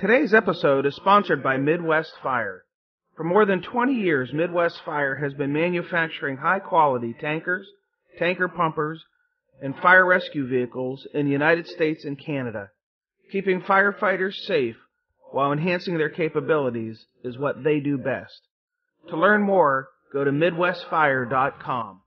Today's episode is sponsored by Midwest Fire. For more than 20 years, Midwest Fire has been manufacturing high quality tankers, tanker pumpers, and fire rescue vehicles in the United States and Canada. Keeping firefighters safe while enhancing their capabilities is what they do best. To learn more, go to MidwestFire.com.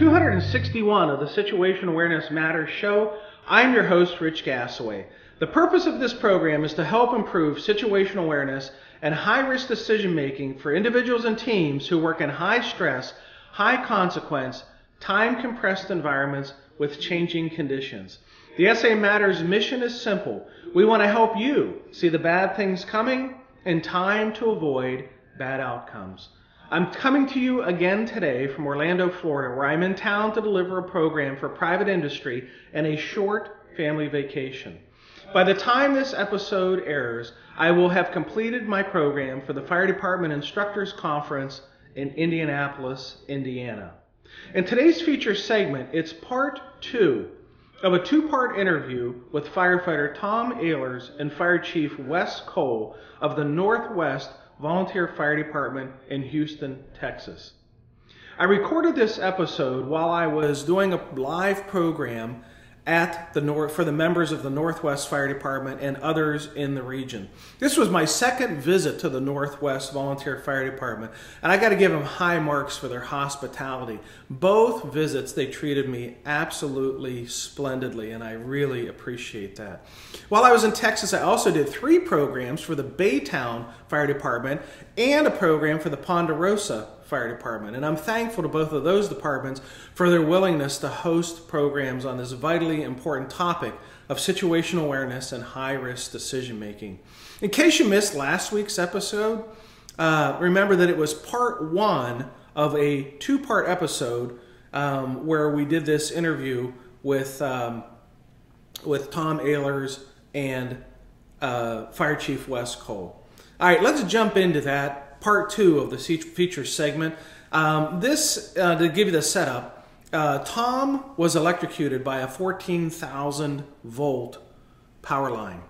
261 of the Situation Awareness Matters show. I'm your host, Rich Gasaway. The purpose of this program is to help improve situational awareness and high risk decision making for individuals and teams who work in high stress, high consequence, time compressed environments with changing conditions. The SA Matters mission is simple. We want to help you see the bad things coming in time to avoid bad outcomes. I'm coming to you again today from Orlando, Florida, where I'm in town to deliver a program for private industry and a short family vacation. By the time this episode airs, I will have completed my program for the Fire Department Instructors Conference in Indianapolis, Indiana. In today's feature segment, it's part two of a two part interview with firefighter Tom Ehlers and Fire Chief Wes Cole of the Northwest Volunteer Fire Department in Houston, Texas. I recorded this episode while I was doing a live program at the north for the members of the Northwest Fire Department and others in the region. This was my second visit to the Northwest Volunteer Fire Department, and I got to give them high marks for their hospitality. Both visits they treated me absolutely splendidly, and I really appreciate that. While I was in Texas, I also did three programs for the Baytown Fire Department and a program for the Ponderosa Fire Department. And I'm thankful to both of those departments for their willingness to host programs on this vitally important topic of situational awareness and high risk decision making. In case you missed last week's episode, uh, remember that it was part one of a two part episode um, where we did this interview with, um, with Tom Ehlers and uh, Fire Chief Wes Cole. All right, let's jump into that part two of the feature segment. Um, this, uh, to give you the setup, uh, Tom was electrocuted by a 14,000 volt power line,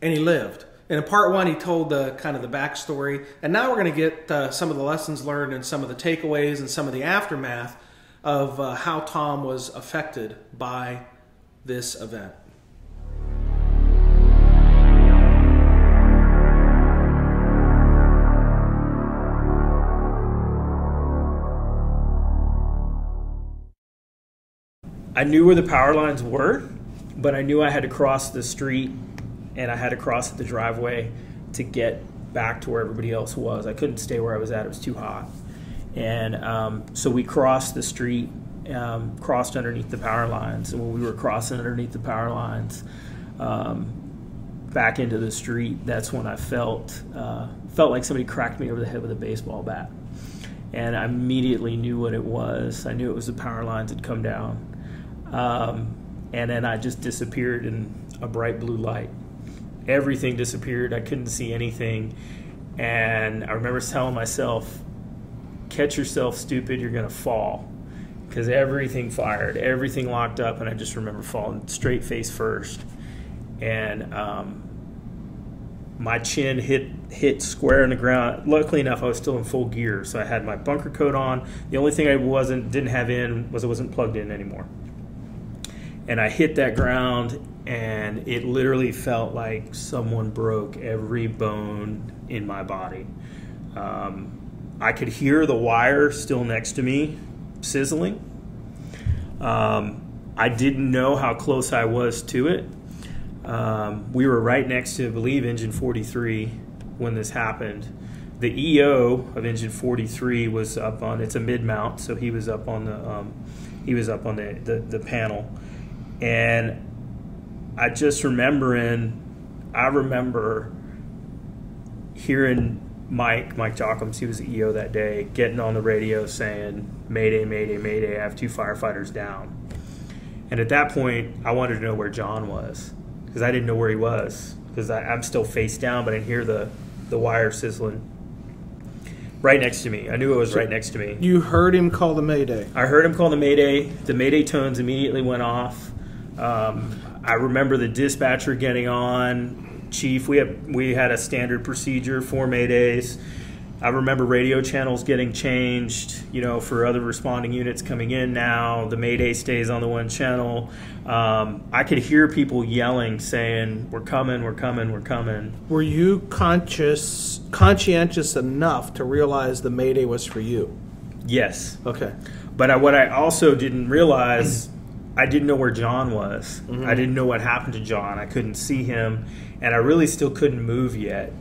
and he lived. And in part one, he told the kind of the backstory, and now we're going to get uh, some of the lessons learned and some of the takeaways and some of the aftermath of uh, how Tom was affected by this event. I knew where the power lines were, but I knew I had to cross the street and I had to cross the driveway to get back to where everybody else was. I couldn't stay where I was at, it was too hot. And um, so we crossed the street, um, crossed underneath the power lines. And when we were crossing underneath the power lines, um, back into the street, that's when I felt uh, felt like somebody cracked me over the head with a baseball bat. And I immediately knew what it was. I knew it was the power lines had come down um, and then I just disappeared in a bright blue light. Everything disappeared. I couldn't see anything. And I remember telling myself, catch yourself, stupid, you're going to fall. Because everything fired, everything locked up, and I just remember falling straight face first. And um, my chin hit hit square in the ground. Luckily enough, I was still in full gear, so I had my bunker coat on. The only thing I wasn't didn't have in was it wasn't plugged in anymore and I hit that ground, and it literally felt like someone broke every bone in my body. Um, I could hear the wire still next to me sizzling. Um, I didn't know how close I was to it. Um, we were right next to, I believe, engine 43 when this happened. The EO of engine 43 was up on, it's a mid mount, so he was up on the um, He was up on the, the, the panel. And I just remembering, I remember hearing Mike, Mike Jockums, he was the EO that day, getting on the radio saying, Mayday, Mayday, Mayday, I have two firefighters down. And at that point, I wanted to know where John was because I didn't know where he was because I'm still face down, but I didn't hear the, the wire sizzling right next to me. I knew it was right next to me. You heard him call the Mayday. I heard him call the Mayday. The Mayday tones immediately went off. Um, I remember the dispatcher getting on. Chief, we have we had a standard procedure for Maydays. I remember radio channels getting changed, you know, for other responding units coming in now. The Mayday stays on the one channel. Um, I could hear people yelling, saying, "We're coming, we're coming, we're coming." Were you conscious, conscientious enough to realize the Mayday was for you? Yes. Okay. But I, what I also didn't realize, I didn't know where John was. Mm-hmm. I didn't know what happened to John. I couldn't see him, and I really still couldn't move yet.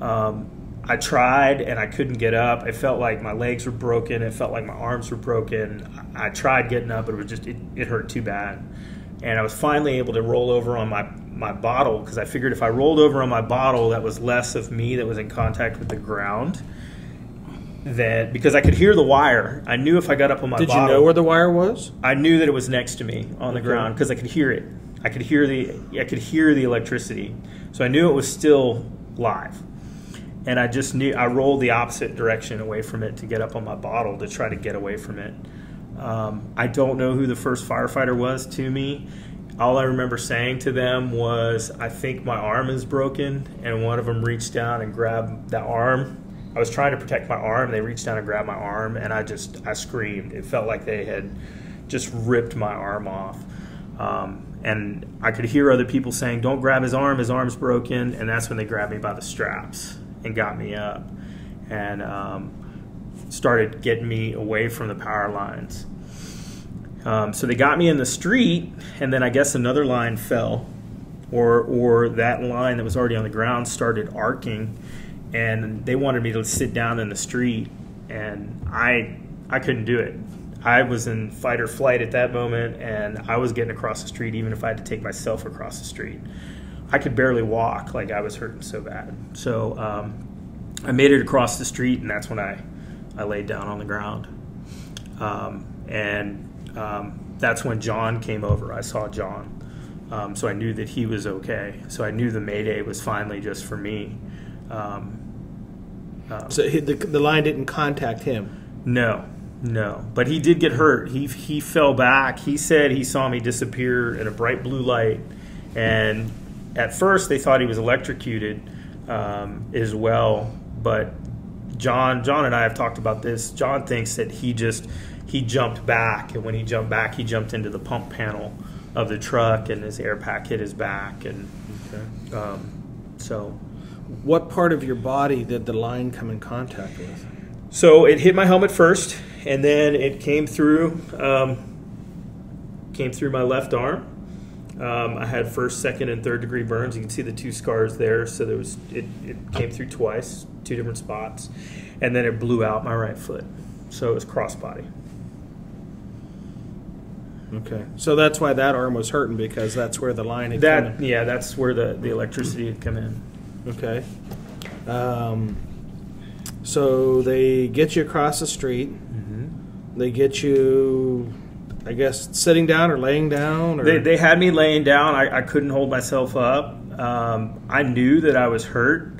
Um, I tried and I couldn't get up. I felt like my legs were broken. It felt like my arms were broken. I tried getting up, but it was just it, it hurt too bad. And I was finally able to roll over on my my bottle because I figured if I rolled over on my bottle, that was less of me that was in contact with the ground. That because I could hear the wire, I knew if I got up on my Did bottle, you know where the wire was? I knew that it was next to me on the Okay. ground because I could hear it. I could hear the I could hear the electricity, so I knew it was still live. And I just knew I rolled the opposite direction away from it to get up on my bottle to try to get away from it. Um, I don't know who the first firefighter was to me. All I remember saying to them was, "I think my arm is broken," and one of them reached down and grabbed that arm. I was trying to protect my arm. They reached down and grabbed my arm, and I just I screamed. It felt like they had just ripped my arm off. Um, and I could hear other people saying, "Don't grab his arm. His arm's broken." And that's when they grabbed me by the straps and got me up, and um, started getting me away from the power lines. Um, so they got me in the street, and then I guess another line fell, or or that line that was already on the ground started arcing, and they wanted me to sit down in the street, and I I couldn't do it. I was in fight or flight at that moment, and I was getting across the street, even if I had to take myself across the street. I could barely walk, like I was hurting so bad. So um, I made it across the street, and that's when I I laid down on the ground, um, and um, that's when John came over. I saw John, um, so I knew that he was okay. So I knew the Mayday was finally just for me. Um, So he, the, the line didn't contact him. No, no. But he did get hurt. He he fell back. He said he saw me disappear in a bright blue light, and at first they thought he was electrocuted um, as well. But John John and I have talked about this. John thinks that he just he jumped back, and when he jumped back, he jumped into the pump panel of the truck, and his air pack hit his back, and um, so What part of your body did the line come in contact with? So it hit my helmet first, and then it came through, um, came through my left arm. Um, I had first, second, and third degree burns. You can see the two scars there. So there was it, it came through twice, two different spots, and then it blew out my right foot. So it was crossbody. Okay. So that's why that arm was hurting because that's where the line had That yeah, that's where the, the electricity had come in. Okay. Um, so they get you across the street. They get you, I guess, sitting down or laying down, or They, they had me laying down. I, I couldn't hold myself up. Um, I knew that I was hurt.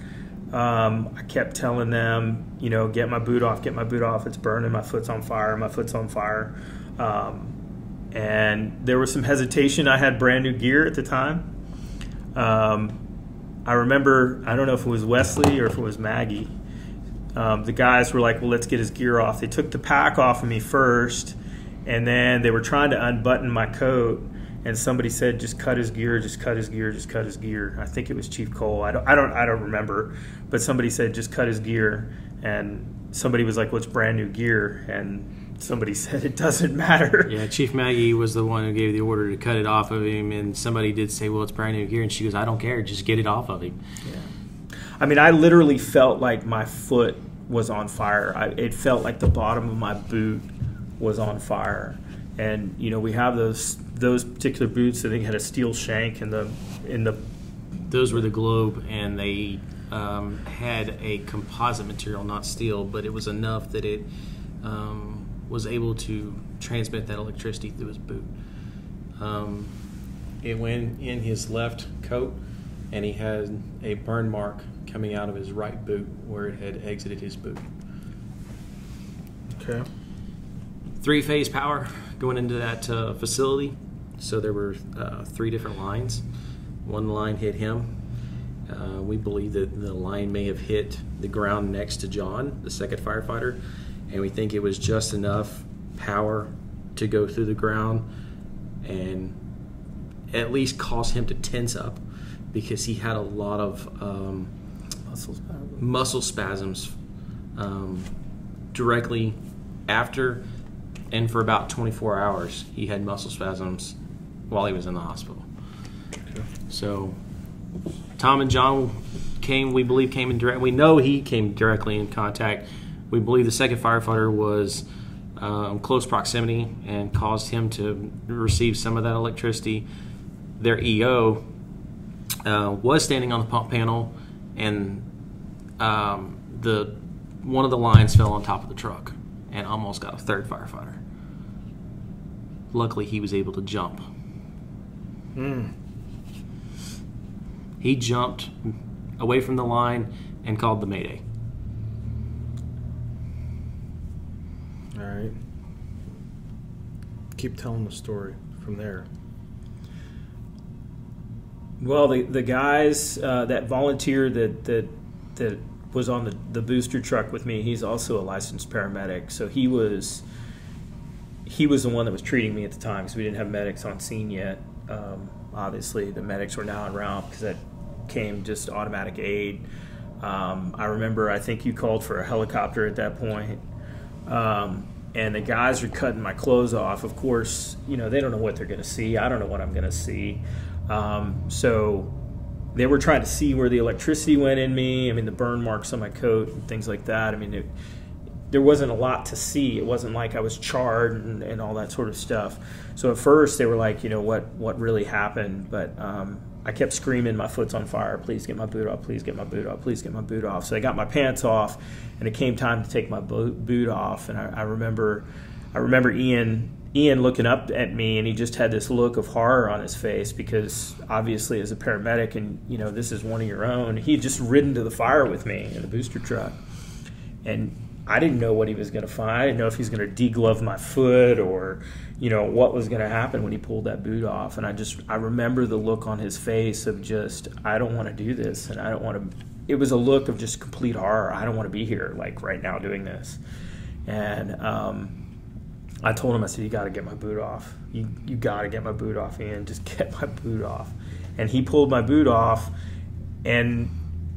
Um, I kept telling them, you know, get my boot off, get my boot off. It's burning. My foot's on fire. My foot's on fire. Um, and there was some hesitation. I had brand new gear at the time. Um, I remember, I don't know if it was Wesley or if it was Maggie. Um, the guys were like, well, let's get his gear off. They took the pack off of me first, and then they were trying to unbutton my coat. And somebody said, just cut his gear, just cut his gear, just cut his gear. I think it was Chief Cole. I don't, I don't, I don't remember. But somebody said, just cut his gear. And somebody was like, well, brand new gear. And somebody said, it doesn't matter. Yeah, Chief Maggie was the one who gave the order to cut it off of him, and somebody did say, "Well, it's brand new gear," and she goes, "I don't care, just get it off of him." Yeah, I mean, I literally felt like my foot was on fire. I, it felt like the bottom of my boot was on fire, and you know we have those those particular boots. I think had a steel shank in the in the Those were the Globe, and they um, had a composite material, not steel, but it was enough that it um, was able to transmit that electricity through his boot. Um, it went in his left coat, and he had a burn mark coming out of his right boot where it had exited his boot. Okay. three phase power going into that uh, facility. So there were uh, three different lines. One line hit him. Uh, we believe that the line may have hit the ground next to John, the second firefighter, and we think it was just enough power to go through the ground and at least cause him to tense up because he had a lot of um, muscles. muscle spasms um, directly after and for about 24 hours he had muscle spasms while he was in the hospital so tom and john came we believe came in direct we know he came directly in contact we believe the second firefighter was um, close proximity and caused him to receive some of that electricity their eo uh, was standing on the pump panel and um, the one of the lines fell on top of the truck and almost got a third firefighter. Luckily, he was able to jump. Hmm. He jumped away from the line and called the mayday. All right. Keep telling the story from there. Well, the the guys uh, that volunteer that that that was on the, the booster truck with me, he's also a licensed paramedic. So he was he was the one that was treating me at the time because we didn't have medics on scene yet. Um, obviously, the medics were now en route because that came just automatic aid. Um, I remember, I think you called for a helicopter at that point. Um, and the guys are cutting my clothes off. Of course, you know, they don't know what they're going to see. I don't know what I'm going to see. Um, so they were trying to see where the electricity went in me. I mean, the burn marks on my coat and things like that. I mean, it, there wasn't a lot to see. It wasn't like I was charred and, and, all that sort of stuff. So at first they were like, you know, what what really happened? But um, I kept screaming, "My foot's on fire! Please get my boot off! Please get my boot off! Please get my boot off!" So I got my pants off, and it came time to take my boot off. And I, I remember, I remember Ian Ian looking up at me and he just had this look of horror on his face because obviously as a paramedic and you know this is one of your own he had just ridden to the fire with me in the booster truck and I didn't know what he was going to find. I didn't know if he's going to deglove my foot or, you know, what was going to happen when he pulled that boot off. And I just, I remember the look on his face of just, I don't want to do this, and I don't want to. It was a look of just complete horror. I don't want to be here, like right now, doing this. And um, I told him, I said, you got to get my boot off. You, you got to get my boot off, Ian. Just get my boot off. And he pulled my boot off, and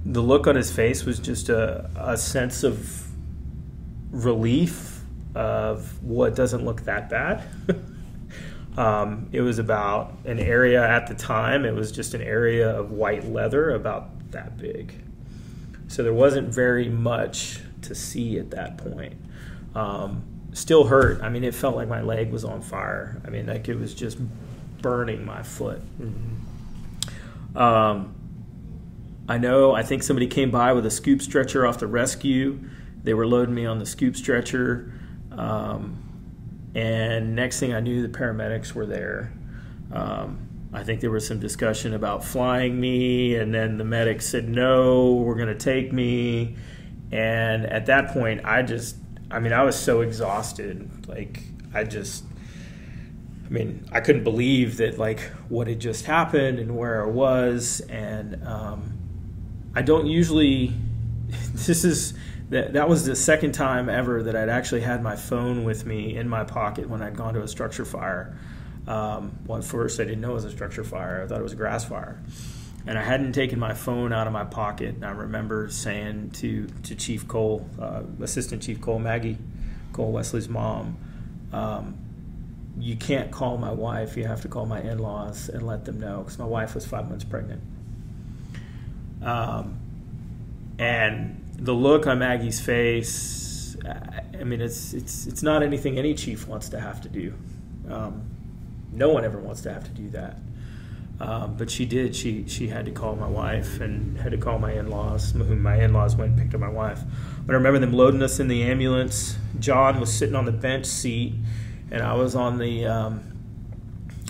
the look on his face was just a, a sense of relief of what doesn't look that bad. um, it was about an area at the time, it was just an area of white leather about that big. So there wasn't very much to see at that point. Um, still hurt. I mean, it felt like my leg was on fire. I mean, like it was just burning my foot. Mm-hmm. Um, I know. I think somebody came by with a scoop stretcher off the rescue. They were loading me on the scoop stretcher, um, and next thing I knew, the paramedics were there. Um, I think there was some discussion about flying me, and then the medic said, "No, we're going to take me." And at that point, I just I mean, I was so exhausted. Like, I just, I mean, I couldn't believe that, like, what had just happened and where I was. And um, I don't usually, this is, that, that was the second time ever that I'd actually had my phone with me in my pocket when I'd gone to a structure fire. Um, well, at first, I didn't know it was a structure fire, I thought it was a grass fire and I hadn't taken my phone out of my pocket. And I remember saying to to Chief Cole, uh, Assistant Chief Cole, Maggie Cole Wesley's mom, um, you can't call my wife. You have to call my in-laws and let them know because my wife was five months pregnant. Um, and the look on Maggie's face, I mean, it's it's it's not anything any chief wants to have to do. Um, no one ever wants to have to do that. Um, but she did. She she had to call my wife and had to call my in-laws. whom My in-laws went and picked up my wife. But I remember them loading us in the ambulance. John was sitting on the bench seat, and I was on the um,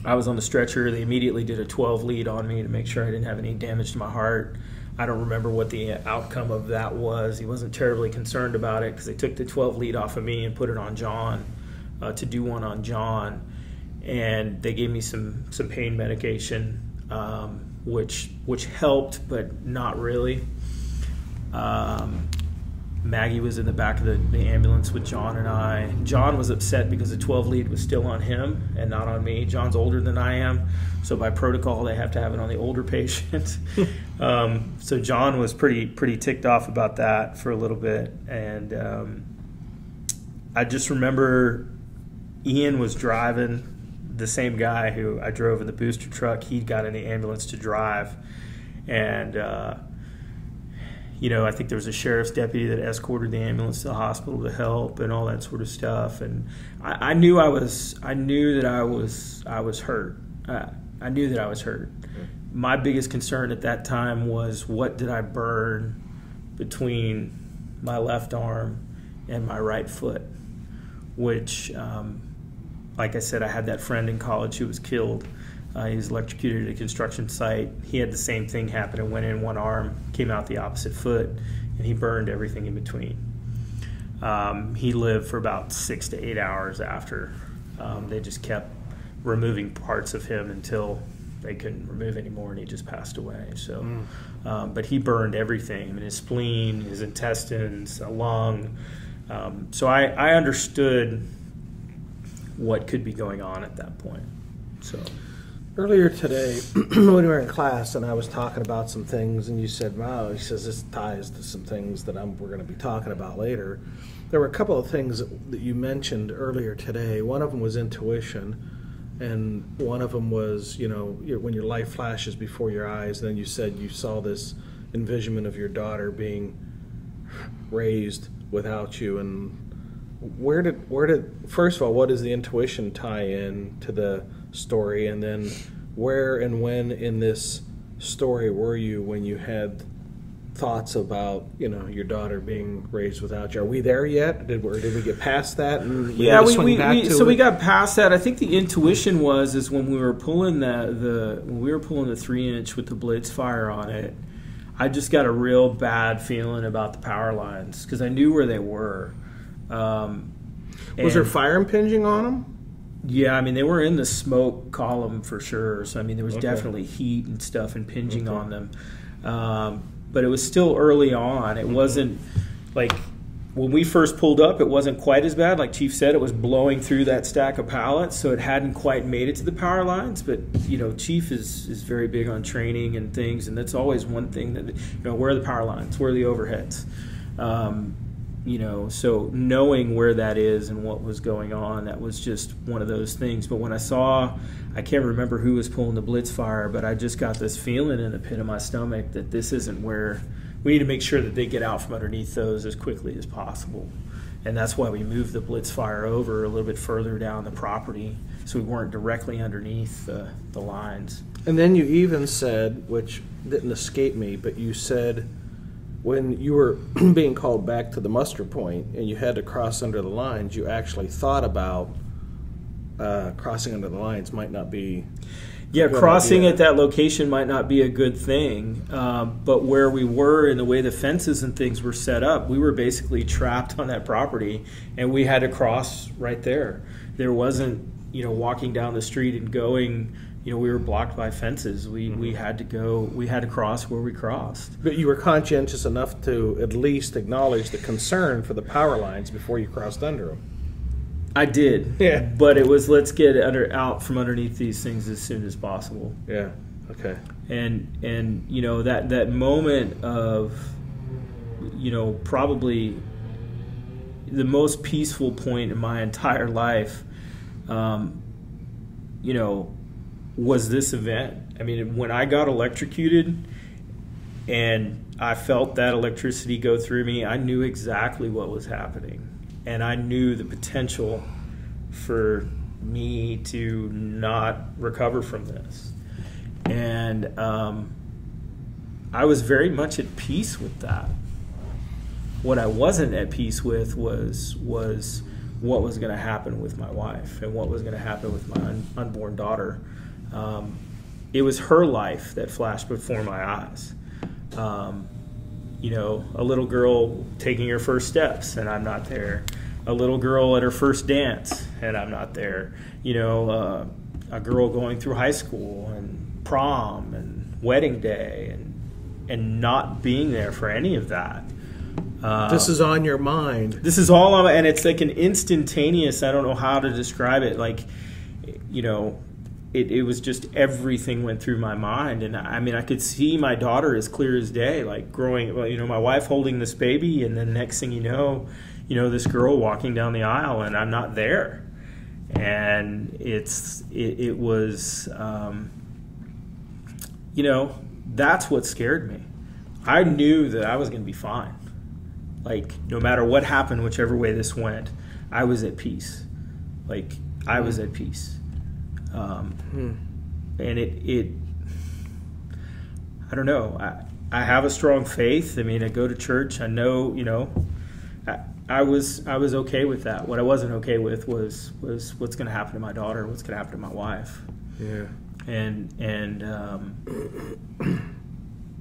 I was on the stretcher. They immediately did a 12 lead on me to make sure I didn't have any damage to my heart. I don't remember what the outcome of that was. He wasn't terribly concerned about it because they took the 12 lead off of me and put it on John uh, to do one on John and they gave me some some pain medication, um, which which helped, but not really. Um, Maggie was in the back of the, the, ambulance with John and I. John was upset because the 12 lead was still on him and not on me. John's older than I am, so by protocol they have to have it on the older patient. um, so John was pretty pretty ticked off about that for a little bit, and um, I just remember Ian was driving the same guy who I drove in the booster truck, he got in the ambulance to drive. And, uh, you know, I think there was a sheriff's deputy that escorted the ambulance to the hospital to help and all that sort of stuff. And I, I knew I was, I knew that I was, I was hurt. Uh, I knew that I was hurt. My biggest concern at that time was what did I burn between my left arm and my right foot, which um, like I said, I had that friend in college who was killed. Uh, he was electrocuted at a construction site. He had the same thing happen. It went in one arm, came out the opposite foot, and he burned everything in between. Um, he lived for about six to eight hours after. Um, they just kept removing parts of him until they couldn't remove anymore, and he just passed away. So, mm. um, but he burned everything. I mean, his spleen, his intestines, a lung. Um, so I, I understood what could be going on at that point. So earlier today, when we were in class, and I was talking about some things, and you said, "Wow," he says this ties to some things that I'm, we're going to be talking about later. There were a couple of things that, you mentioned earlier today. One of them was intuition, and one of them was, you know, when your life flashes before your eyes. And Then you said you saw this envisionment of your daughter being raised without you, and where did where did first of all what does the intuition tie in to the story and then where and when in this story were you when you had thoughts about you know your daughter being raised without you? Are we there yet? Did, or did we get past that? Yeah we, we, we so it? we got past that. I think the intuition was is when we were pulling the the when we were pulling the three inch with the blitz fire on it i just got a real bad feeling about the power lines because i knew where they were. Um, was there fire impinging on them? Yeah, I mean they were in the smoke column for sure. So I mean there was okay. definitely heat and stuff impinging okay. on them. Um, but it was still early on. It mm-hmm. wasn't like when we first pulled up, it wasn't quite as bad. Like Chief said, it was blowing through that stack of pallets, so it hadn't quite made it to the power lines. But you know, Chief is is very big on training and things, and that's always one thing that you know where are the power lines, where are the overheads. Um, you know so knowing where that is and what was going on that was just one of those things. But when i saw i can't remember who was pulling the blitz fire but i just got this feeling in the pit of my stomach that this isn't where we need to make sure that they get out from underneath those as quickly as possible. And that's why we moved the blitz fire over a little bit further down the property so we weren't directly underneath the, the lines. And then you even said which didn't escape me but you said when you were being called back to the muster point and you had to cross under the lines, you actually thought about uh, crossing under the lines might not be. Yeah, crossing idea. at that location might not be a good thing, um, but where we were and the way the fences and things were set up, we were basically trapped on that property, and we had to cross right there. There wasn't, you know, walking down the street and going you know, we were blocked by fences. We, mm-hmm. we had to go, we had to cross where we crossed. But you were conscientious enough to at least acknowledge the concern for the power lines before you crossed under them. I did. Yeah. But it was let's get under out from underneath these things as soon as possible. Yeah. Okay. And and you know that that moment of you know probably the most peaceful point in my entire life. Um, you know, was this event. I mean, when I got electrocuted and I felt that electricity go through me, I knew exactly what was happening. And I knew the potential for me to not recover from this. And um, I was very much at peace with that. What I wasn't at peace with was was what was going to happen with my wife and what was going to happen with my un- unborn daughter. Um, it was her life that flashed before my eyes. Um, you know, a little girl taking her first steps, and I'm not there. A little girl at her first dance, and I'm not there. You know, uh, a girl going through high school and prom and wedding day, and and not being there for any of that. Uh, this is on your mind. This is all on, and it's like an instantaneous. I don't know how to describe it. Like, you know, it, it was just everything went through my mind. And i mean i could see my daughter as clear as day like growing you know my wife holding this baby and then next thing you know you know this girl walking down the aisle and i'm not there. And it's it, it was um, you know that's what scared me. I knew that i was going to be fine. Like no matter what happened whichever way this went i was at peace. Like i was at peace um, hmm. And it, it, I don't know. I, I have a strong faith. I mean, I go to church. I know, you know, I, I was I was okay with that. What I wasn't okay with was was what's going to happen to my daughter. What's going to happen to my wife. Yeah. And and um,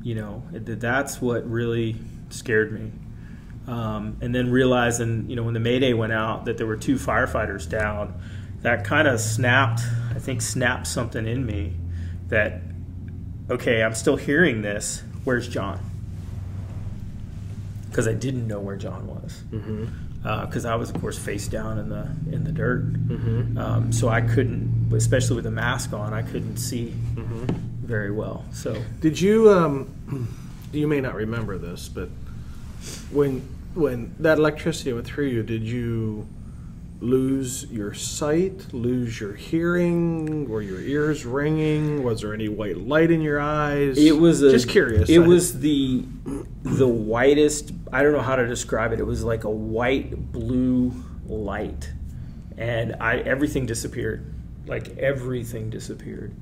you know that's what really scared me. Um, and then realizing, you know, when the Mayday went out, that there were two firefighters down that kind of snapped, I think, snapped something in me that, okay, I'm still hearing this. Where's John? Because I didn't know where John was. Because mm-hmm. uh, I was, of course, face down in the in the dirt. Mm-hmm. Um, so I couldn't, especially with a mask on, I couldn't see mm-hmm. very well. So did you? Um, you may not remember this, but when when that electricity went through you, did you? Lose your sight, lose your hearing, were your ears ringing? Was there any white light in your eyes? It was a, just curious. It was the the whitest. I don't know how to describe it. It was like a white blue light, and I everything disappeared. Like everything disappeared.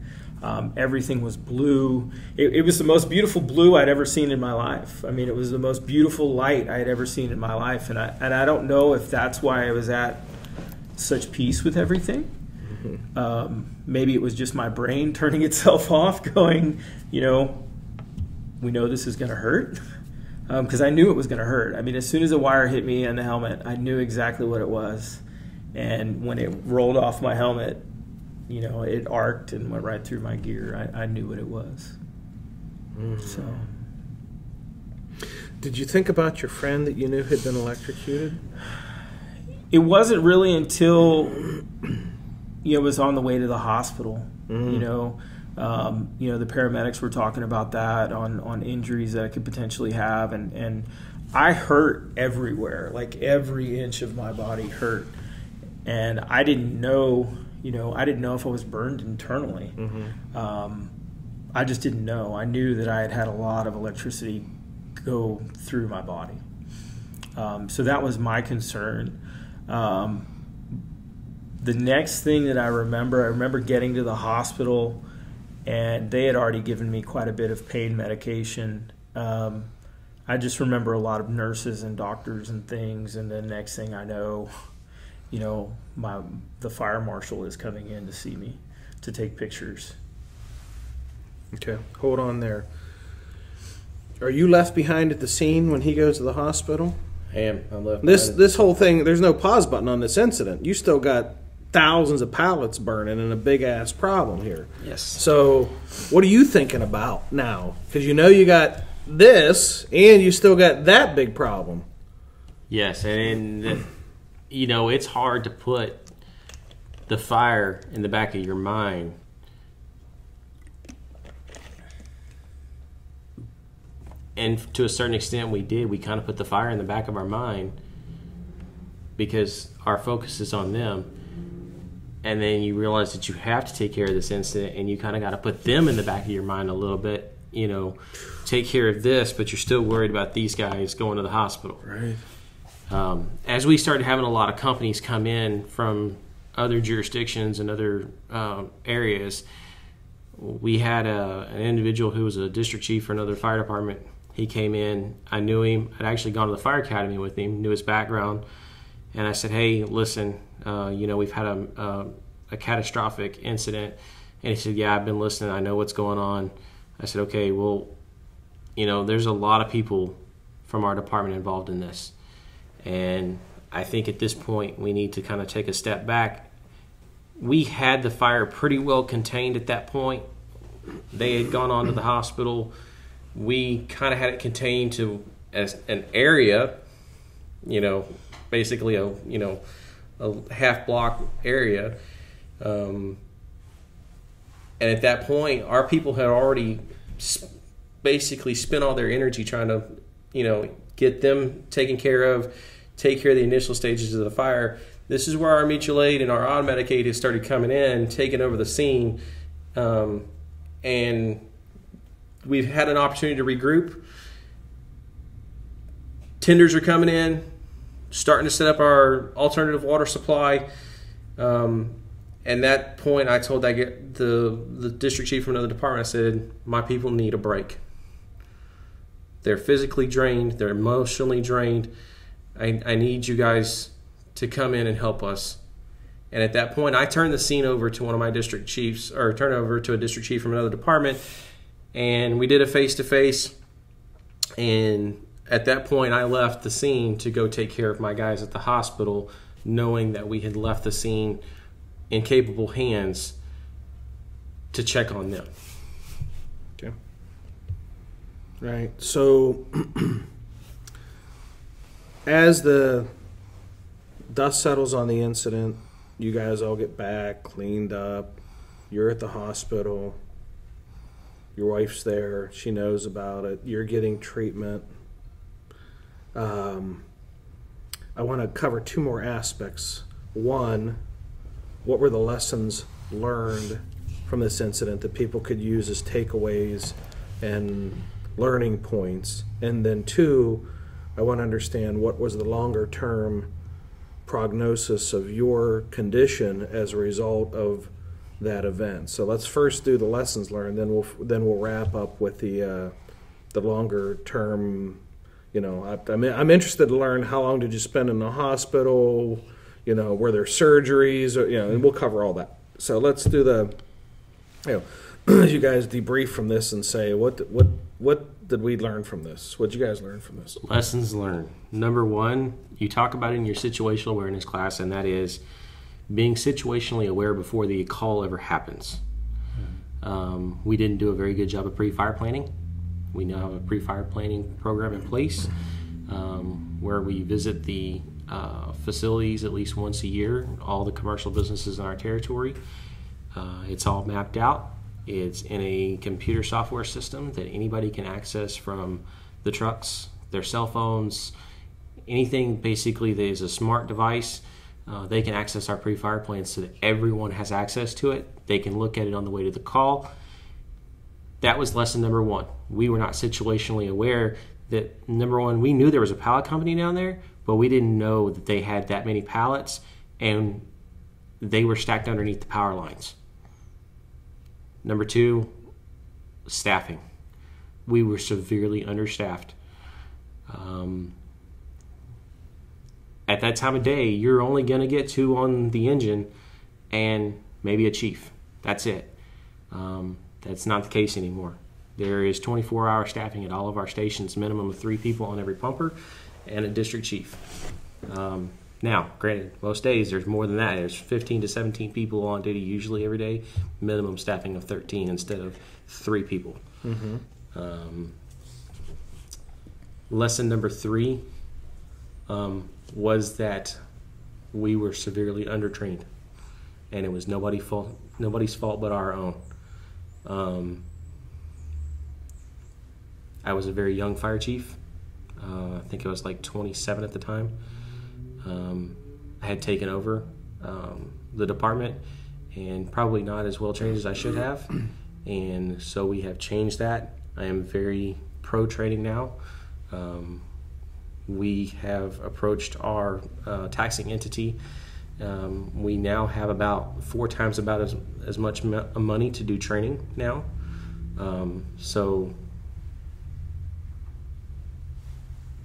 Um, everything was blue. It, it, was the most beautiful blue I'd ever seen in my life. I mean, it was the most beautiful light I had ever seen in my life, and I and I don't know if that's why I was at such peace with everything. Mm-hmm. Um, maybe it was just my brain turning itself off, going, you know, we know this is going to hurt. Because um, I knew it was going to hurt. I mean, as soon as the wire hit me on the helmet, I knew exactly what it was. And when it rolled off my helmet, you know, it arced and went right through my gear. I, I knew what it was. Mm. So. Did you think about your friend that you knew had been electrocuted? It wasn't really until you know, it was on the way to the hospital. Mm-hmm. You know, um, you know the paramedics were talking about that on on injuries that I could potentially have, and and I hurt everywhere, like every inch of my body hurt, and I didn't know. You know, I didn't know if I was burned internally. Mm-hmm. Um, I just didn't know. I knew that I had had a lot of electricity go through my body. Um, so that was my concern. Um, the next thing that I remember, I remember getting to the hospital, and they had already given me quite a bit of pain medication. Um, I just remember a lot of nurses and doctors and things, and the next thing I know, you know, my the fire marshal is coming in to see me to take pictures. Okay, hold on there. Are you left behind at the scene when he goes to the hospital? Am. I'm left. This this whole thing. There's no pause button on this incident. You still got thousands of pallets burning and a big ass problem here. Yes. So, what are you thinking about now? Because you know you got this, and you still got that big problem. Yes, and you know it's hard to put the fire in the back of your mind and to a certain extent we did we kind of put the fire in the back of our mind because our focus is on them and then you realize that you have to take care of this incident and you kind of got to put them in the back of your mind a little bit you know take care of this but you're still worried about these guys going to the hospital right um, as we started having a lot of companies come in from other jurisdictions and other um, areas. We had a, an individual who was a district chief for another fire department. He came in. I knew him. I'd actually gone to the fire academy with him. Knew his background, and I said, "Hey, listen. Uh, you know, we've had a, a, a catastrophic incident." And he said, "Yeah, I've been listening. I know what's going on." I said, "Okay, well, you know, there's a lot of people from our department involved in this, and I think at this point we need to kind of take a step back. We had the fire pretty well contained at that point. They had gone on to the hospital. We kind of had it contained to as an area, you know, basically a you know a half block area. Um, and at that point, our people had already basically spent all their energy trying to, you know, get them taken care of take care of the initial stages of the fire. This is where our mutual aid and our automatic aid has started coming in, taking over the scene, um, and we've had an opportunity to regroup. Tenders are coming in, starting to set up our alternative water supply. Um, and that point, I told that the the district chief from another department. I said, "My people need a break. They're physically drained. They're emotionally drained." I, I need you guys to come in and help us. And at that point, I turned the scene over to one of my district chiefs, or turned over to a district chief from another department, and we did a face to face. And at that point, I left the scene to go take care of my guys at the hospital, knowing that we had left the scene in capable hands to check on them. Okay. Right. So. as the dust settles on the incident, you guys all get back, cleaned up. You're at the hospital. Your wife's there. She knows about it. You're getting treatment. Um, I want to cover two more aspects. One, what were the lessons learned from this incident that people could use as takeaways and learning points? And then two, I want to understand what was the longer term prognosis of your condition as a result of that event. So let's first do the lessons learned, then we'll then we'll wrap up with the uh, the longer term. You know, I, I'm I'm interested to learn how long did you spend in the hospital. You know, were there surgeries? Or, you know, and we'll cover all that. So let's do the. You know, you guys debrief from this and say what what what did we learn from this? What did you guys learn from this? Lessons learned. Number one, you talk about it in your situational awareness class, and that is being situationally aware before the call ever happens. Um, we didn't do a very good job of pre-fire planning. We now have a pre-fire planning program in place um, where we visit the uh, facilities at least once a year, all the commercial businesses in our territory. Uh, it's all mapped out it's in a computer software system that anybody can access from the trucks, their cell phones, anything basically that is a smart device. Uh, they can access our pre-fire plans so that everyone has access to it. They can look at it on the way to the call. That was lesson number one. We were not situationally aware that number one, we knew there was a pallet company down there, but we didn't know that they had that many pallets and they were stacked underneath the power lines. Number two, staffing. We were severely understaffed. Um, at that time of day, you're only going to get two on the engine and maybe a chief. That's it. Um, that's not the case anymore. There is 24 hour staffing at all of our stations, minimum of three people on every pumper, and a district chief. Um, now, granted, most days there's more than that. There's 15 to 17 people on duty usually every day, minimum staffing of 13 instead of three people. Mm-hmm. Um, lesson number three um, was that we were severely undertrained, and it was nobody fault, nobody's fault but our own. Um, I was a very young fire chief. Uh, I think I was like 27 at the time um, I had taken over um, the department and probably not as well trained as I should have. And so we have changed that. I am very pro training now. Um, we have approached our uh, taxing entity Um, we now have about four times about as, as much mo- money to do training now. Um, so,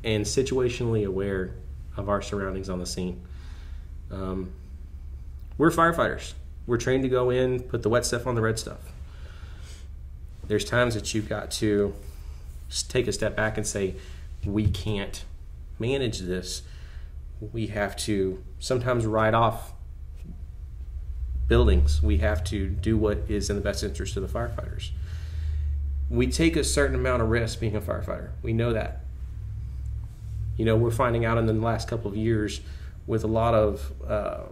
and situationally aware of our surroundings on the scene. Um, we're firefighters. We're trained to go in, put the wet stuff on the red stuff. There's times that you've got to take a step back and say, we can't manage this. We have to sometimes write off buildings. We have to do what is in the best interest of the firefighters. We take a certain amount of risk being a firefighter. We know that. You know, we're finding out in the last couple of years with a lot of uh,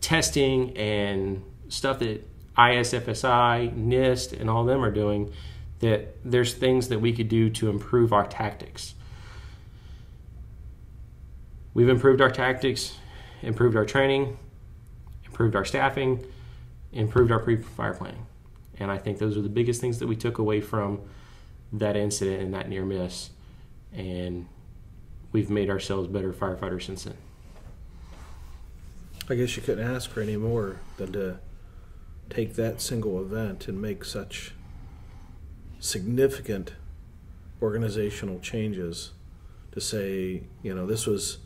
testing and stuff that ISFSI, NIST, and all of them are doing, that there's things that we could do to improve our tactics. We've improved our tactics, improved our training, improved our staffing, improved our pre fire planning. And I think those are the biggest things that we took away from that incident and that near miss. And we've made ourselves better firefighters since then. I guess you couldn't ask for any more than to take that single event and make such significant organizational changes to say, you know, this was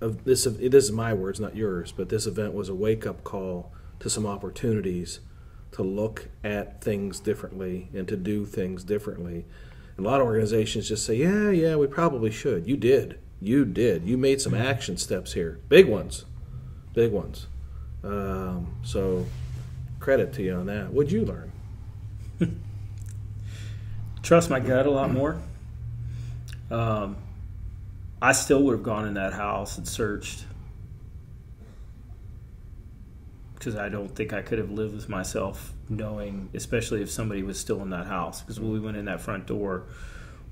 of this it is my words, not yours, but this event was a wake up call to some opportunities to look at things differently and to do things differently. And a lot of organizations just say, yeah, yeah, we probably should. You did. You did. You made some action steps here, big ones, big ones. Um, so credit to you on that. What'd you learn? Trust my gut a lot more. Um, I still would have gone in that house and searched because I don't think I could have lived with myself knowing, especially if somebody was still in that house. Because when we went in that front door,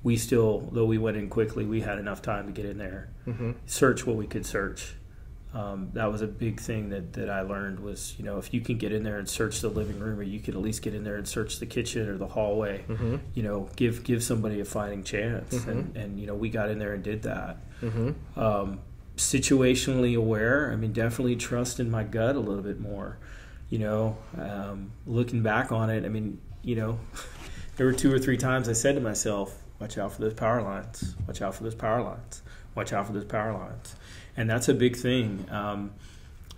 we still, though we went in quickly, we had enough time to get in there, Mm-hmm. search what we could search. Um, that was a big thing that, that I learned was, you know, if you can get in there and search the living room, or you could at least get in there and search the kitchen or the hallway, Mm-hmm. you know, give give somebody a fighting chance. Mhm. And, and you know, we got in there and did that. Mm-hmm. Um, situationally aware. I mean, definitely trust in my gut a little bit more. You know, um, looking back on it, I mean, you know, there were two or three times I said to myself, "Watch out for those power lines. Watch out for those power lines. Watch out for those power lines." And that's a big thing. Um,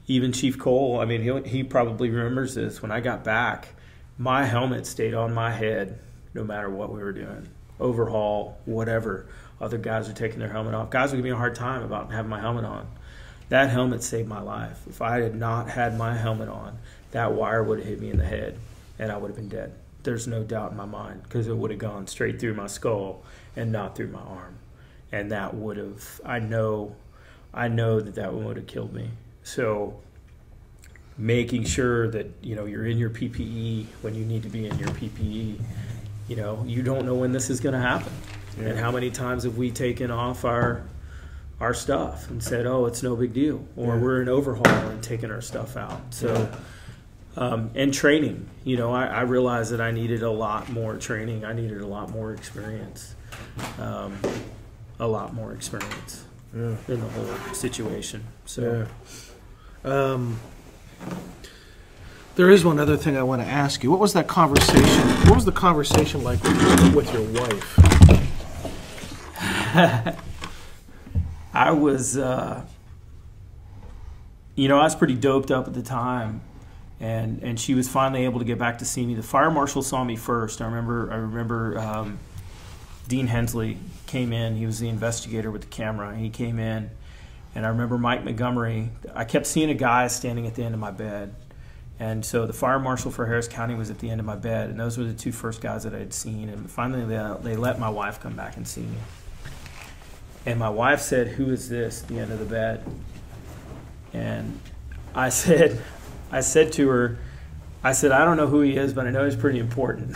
even Chief Cole, I mean, he he probably remembers this. When I got back, my helmet stayed on my head no matter what we were doing, overhaul, whatever. Other guys are taking their helmet off. Guys would give me a hard time about having my helmet on. That helmet saved my life. If I had not had my helmet on, that wire would have hit me in the head and I would have been dead. There's no doubt in my mind because it would have gone straight through my skull and not through my arm. And that would have, I know, I know that that one would have killed me. So making sure that, you know, you're in your PPE when you need to be in your PPE. You know, you don't know when this is going to happen. And how many times have we taken off our our stuff and said, "Oh, it's no big deal," or Yeah. we're in overhaul and taking our stuff out. So, um, and training. You know, I, I realized that I needed a lot more training. I needed a lot more experience, um, a lot more experience Yeah. in the whole situation. So, Yeah. Um, There is one other thing I want to ask you. What was that conversation? What was the conversation like with, with your wife? I was, uh, you know, I was pretty doped up at the time, and and she was finally able to get back to see me. The fire marshal saw me first. I remember. I remember um, Dean Hensley came in. He was the investigator with the camera. He came in, and I remember Mike Montgomery. I kept seeing a guy standing at the end of my bed. And so the fire marshal for Harris County was at the end of my bed, and those were the two first guys that I had seen. And finally, they, they let my wife come back and see me. And my wife said, Who is this at the end of the bed? And I said, I said to her, I said, I don't know who he is, but I know he's pretty important.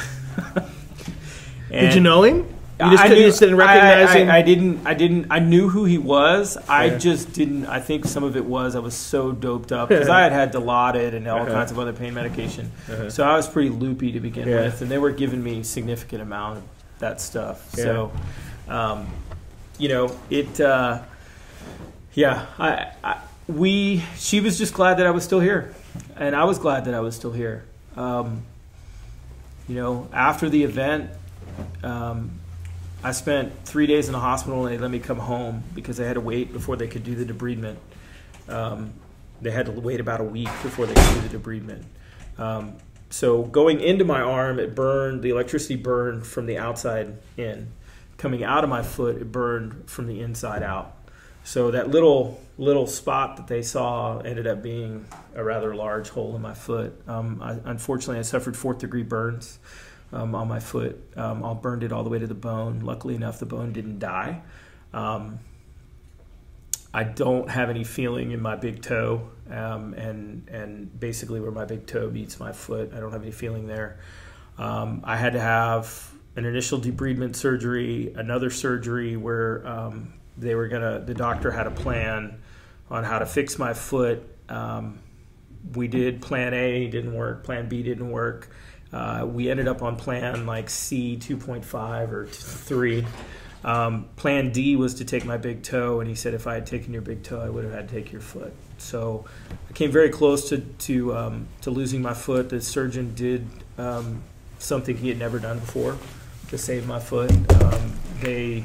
Did you know him? You just, I knew- just didn't recognize I, him. I, didn't. I didn't. I knew who he was. I Yeah. just didn't. I think some of it was I was so doped up because I had had Dilaudid and all Uh-huh. kinds of other pain medication. Uh-huh. So I was pretty loopy to begin Yeah. with, and they were giving me significant amount of that stuff. So, um, you know, it. Uh, Yeah, I, I, we, she was just glad that I was still here, and I was glad that I was still here. Um, you know, after the event, um, I spent three days in the hospital, and they let me come home because they had to wait before they could do the debridement. Um, they had to wait about a week before they could do the debridement. Um, so going into my arm, it burned. The electricity burned from the outside in. Coming out of my foot, it burned from the inside out. So that little little spot that they saw ended up being a rather large hole in my foot. Um, I, unfortunately, I suffered fourth degree burns um, on my foot. Um, I burned it all the way to the bone. Luckily enough, the bone didn't die. Um, I don't have any feeling in my big toe, um, and and basically where my big toe meets my foot, I don't have any feeling there. Um, I had to have an initial debridement surgery, another surgery where um, they were gonna. The doctor had a plan on how to fix my foot. We did Plan A, didn't work. Plan B didn't work. Uh, we ended up on Plan like C 2.5 or 3. Um, plan D was to take my big toe, and he said if I had taken your big toe, I would have had to take your foot. So I came very close to to um, to losing my foot. The surgeon did um, something he had never done before to save my foot. Um, they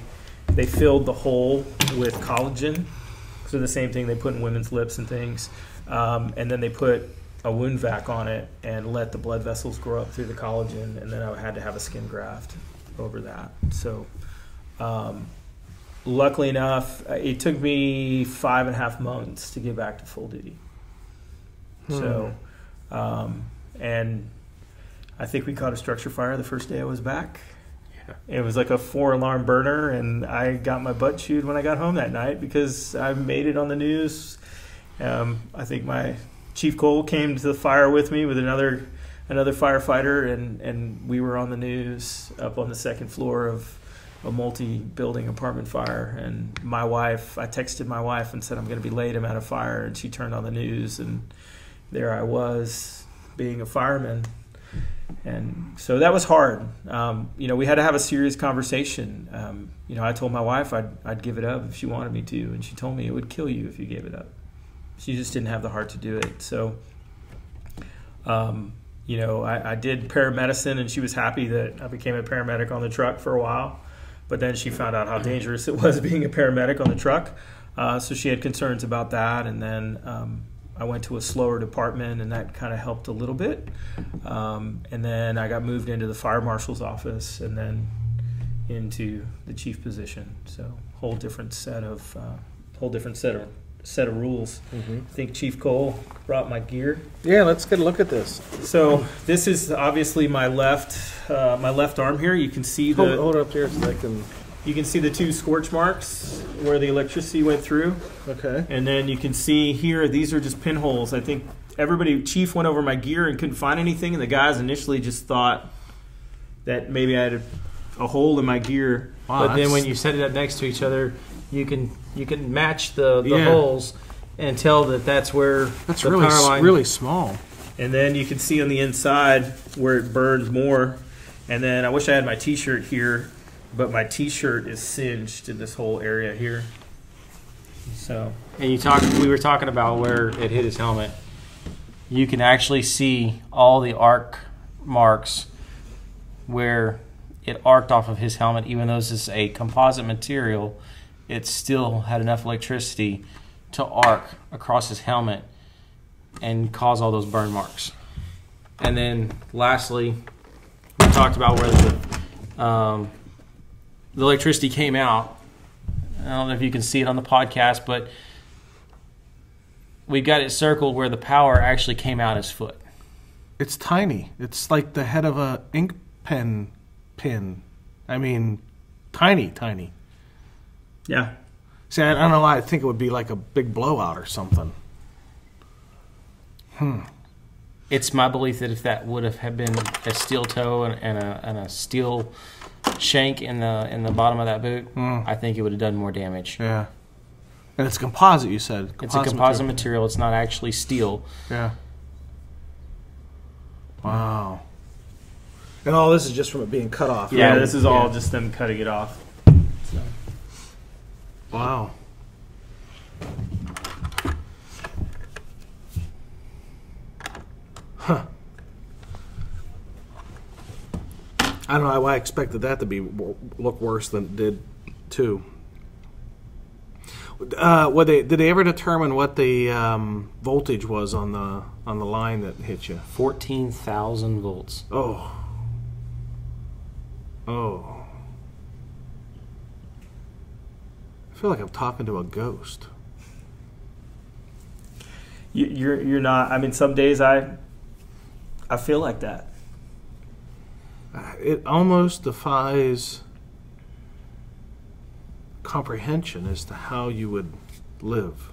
they filled the hole with collagen, so the same thing they put in women's lips and things, um, and then they put a wound vac on it and let the blood vessels grow up through the collagen, and then I had to have a skin graft over that. So. Um, luckily enough, uh, it took me five and a half months to get back to full duty. So, um, and I think we caught a structure fire the first day I was back. Yeah. It was like a four alarm burner, and I got my butt chewed when I got home that night because I made it on the news. Um, I think my chief Cole came to the fire with me with another another firefighter, and, and we were on the news up on the second floor of a multi-building apartment fire. And my wife i texted my wife and said i'm going to be late i'm at a fire. And she turned on the news and there i was being a fireman. And so that was hard. Um, you know we had to have a serious conversation. Um, you know i told my wife I'd, I'd give it up if she wanted me to and she told me it would kill you if you gave it up she just didn't have the heart to do it so um, you know I, I did paramedicine and she was happy that i became a paramedic on the truck for a while but then she found out how dangerous it was being a paramedic on the truck. Uh, so she had concerns about that. And then um, I went to a slower department, and that kind of helped a little bit. Um, and then I got moved into the fire marshal's office, and then into the chief position. So whole different set of uh, whole different set of set of rules. Mm-hmm. I think Chief Cole brought my gear. Yeah, let's get a look at this. So this is obviously my left uh, my left arm here. You can see the Hold, hold up here so I can. you can see the two scorch marks where the electricity went through. Okay. And then you can see here, these are just pinholes. I think everybody, Chief went over my gear and couldn't find anything. And the guys initially just thought that maybe I had a, a hole in my gear. but then when you set it up next to each other, you can you can match the, the Yeah. holes and tell that that's where That's the really power line. really small. And then you can see on the inside where it burns more. And then I wish I had my t shirt here, but my t shirt is singed in this whole area here. So, And you talked. We were talking about where it hit his helmet. You can actually see all the arc marks where it arced off of his helmet. Even though this is a composite material, it still had enough electricity to arc across his helmet and cause all those burn marks. And then, lastly, we talked about where the um, the electricity came out. I don't know if you can see it on the podcast, but we've got it circled where the power actually came out his foot. It's tiny. It's like the head of a ink pen pin. I mean, tiny, tiny. yeah. See, I, I don't know why I think it would be like a big blowout or something. Hmm. It's my belief that if that would have had been a steel toe and, and, a, and a steel shank in the in the bottom of that boot, Mm. I think it would have done more damage. Yeah. And it's composite, you said. It's a composite material. It's not actually steel. Yeah. Wow. And all this is just from it being cut off. Yeah, right? this is all yeah. just them cutting it off. So. Wow. Huh. I don't know I expected that to be look worse than it did, too. Uh, they did they ever determine what the um, voltage was on the on the line that hit you? Fourteen thousand volts. Oh oh. I feel like I'm talking to a ghost. You, you're you're not. I mean, some days I I feel like that. It almost defies comprehension as to how you would live.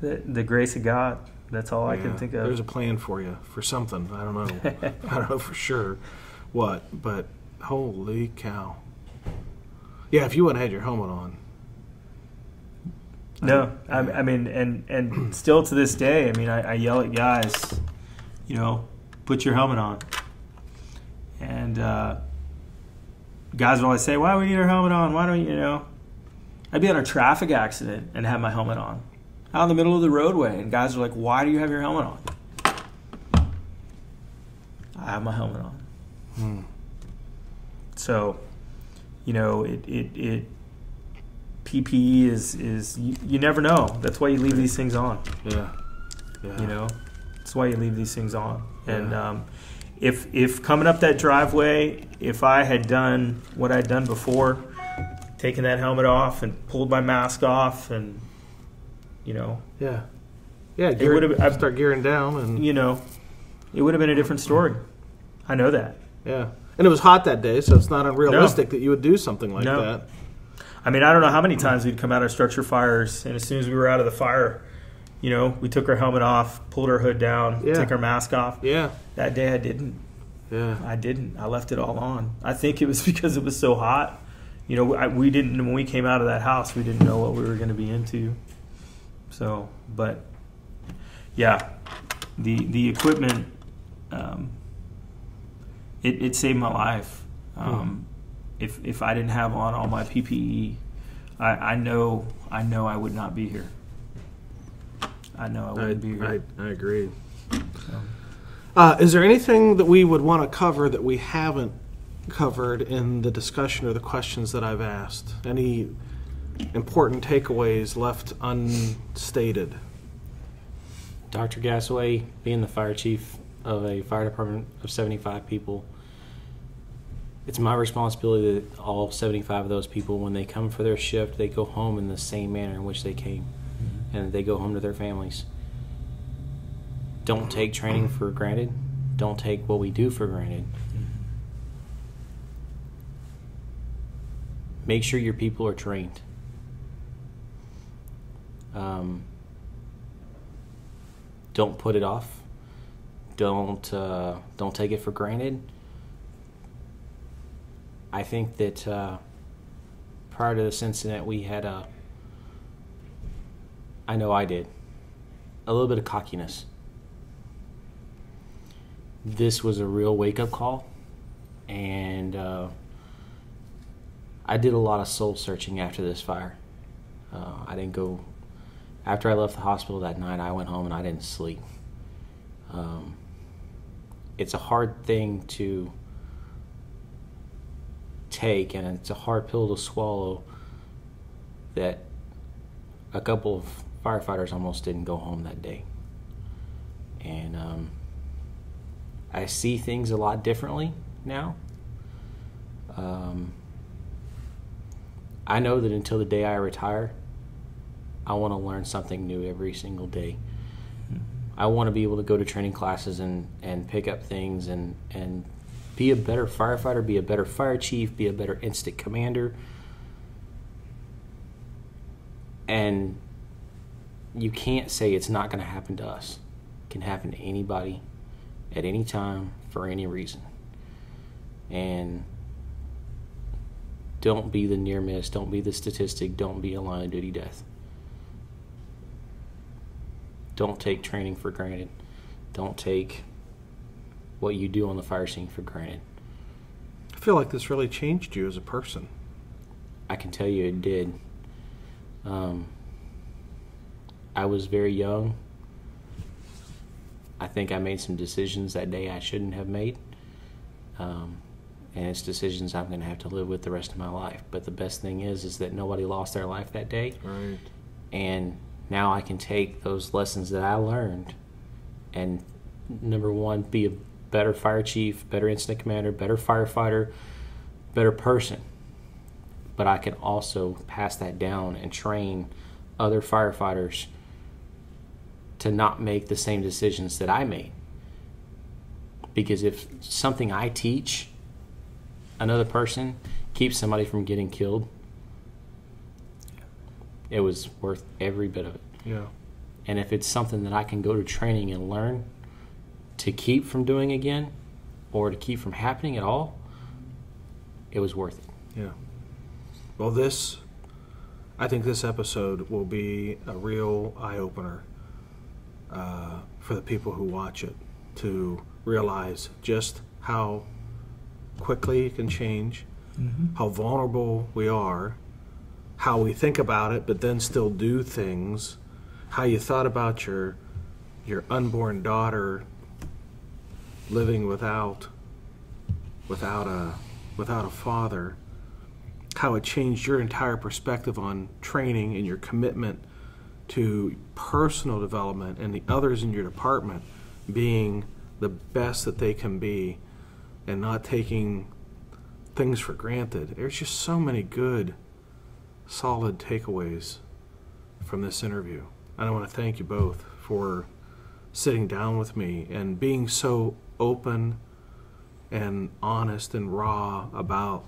The, the grace of God. That's all I can think of. There's a plan for you for something. I don't know. I don't know for sure what, but holy cow. Yeah, if you wouldn't have had your helmet on. No, I, I mean, and and still to this day, I mean, I, I yell at guys, you know, put your helmet on, and uh, guys will always say, "Why do we need our helmet on? Why don't you, you know?" I'd be in a traffic accident and have my helmet on, out in the middle of the roadway, and guys are like, "Why do you have your helmet on?" I have my helmet on. So, you know, it it, it PPE is is you, you never know. That's why you leave these things on. Yeah. Yeah. You know, that's why you leave these things on. And Yeah. um, if if coming up that driveway, if I had done what I'd done before, taken that helmet off and pulled my mask off, and you know, Yeah. Yeah. Gear, would've- I- start gearing down and you know, it would have been a different story. I know that. Yeah. And it was hot that day, so it's not unrealistic that you would do something like No. that. I mean, I don't know how many times we'd come out of structure fires, and as soon as we were out of the fire, you know, we took our helmet off, pulled our hood down, Yeah. took our mask off. Yeah. That day I didn't. Yeah. I didn't. I left it all on. I think it was because it was so hot. You know, I, we didn't when we came out of that house. We didn't know what we were going to be into. So, but yeah, the the equipment, um, it, it saved my life. Um, If if I didn't have on all my PPE, I, I know I know I would not be here. I know I I, wouldn't be here. I, I agree. So. Uh, is there anything that we would want to cover that we haven't covered in the discussion or the questions that I've asked? Any important takeaways left unstated? Dr. Gasaway, being the fire chief of a fire department of 75 people, it's my responsibility that all 75 of those people, when they come for their shift, they go home in the same manner in which they came, and they go home to their families. Don't take training for granted. Don't take what we do for granted. Make sure your people are trained. Um, don't put it off. Don't uh, don't take it for granted. I think that uh, prior to this incident, we had a. I know I did. A little bit of cockiness. This was a real wake up call, and uh, I did a lot of soul searching after this fire. Uh, I didn't go after I left the hospital that night, I went home and I didn't sleep. Um, it's a hard thing to take, and it's a hard pill to swallow that a couple of firefighters almost didn't go home that day. And um, I see things a lot differently now. Um, I know that until the day I retire, I want to learn something new every single day. I want to be able to go to training classes and, and pick up things and, and be a better firefighter, be a better fire chief, be a better incident commander. And you can't say it's not going to happen to us. It can happen to anybody at any time for any reason. And don't be the near miss, don't be the statistic, don't be a line of duty death. Don't take training for granted. Don't take what you do on the fire scene for granted. I feel like this really changed you as a person. I can tell you it did. Um, I was very young. I think I made some decisions that day I shouldn't have made. Um, and it's decisions I'm going to have to live with the rest of my life. But the best thing is, is that nobody lost their life that day, Right. and now I can take those lessons that I learned, and number one, be a better fire chief, better incident commander, better firefighter, better person. But I can also pass that down and train other firefighters to not make the same decisions that I made. Because if something I teach another person keeps somebody from getting killed, it was worth every bit of it. Yeah. And if it's something that I can go to training and learn to keep from doing again or to keep from happening at all, it was worth it. Yeah. Well, this, I think this episode will be a real eye opener uh, for the people who watch it to realize just how quickly it can change, how vulnerable we are, how we think about it, but then still do things, how you thought about your your unborn daughter living without without a without a father how it changed your entire perspective on training and your commitment to personal development and the others in your department being the best that they can be and not taking things for granted. There's just so many good, solid takeaways from this interview. And I want to thank you both for sitting down with me and being so open and honest and raw about